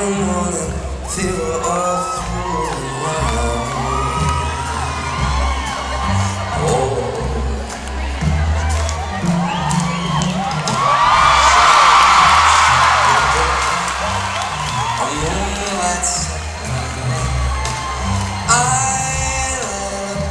all through. Oh. I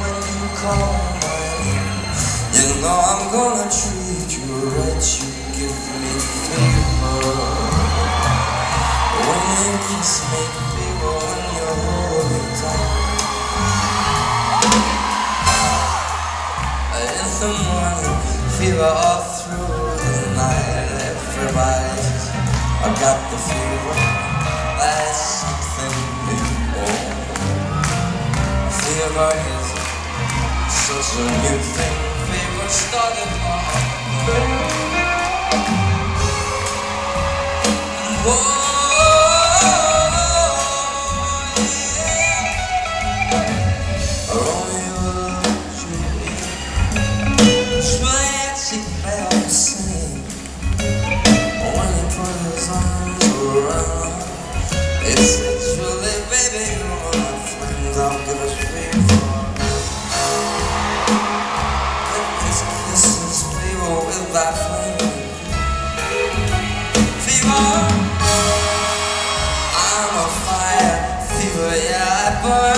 when you call my name. You know I'm gonna treat you right. You give me when you me, fever when you hold me tight. In the morning, fever all through the night. Everybody says I got the fever. That's something new. Fever is such a new thing. Fever started Whoa, fire. Fever, yeah, I burn.